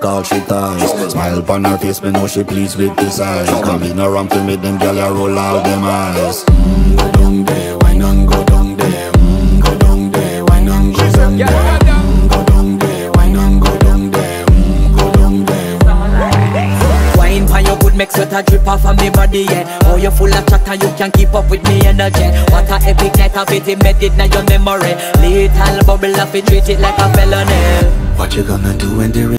Call she ties. Smile upon her face, me know she pleased with this eyes. Come in around to me, them gyal roll out them eyes. Mm, Go down there, why none go down there? Mm, Go down there, why none go down there? mm, Go down there, why go down there? Mm, Go down there. Wine pan your good make sweat a drip off of me body, yeah. Oh, you full of chatter, you can't keep up with me energy. What a epic night of it, embedded in your memory. Little bubble of it, treat it like a felony. What you gonna do when they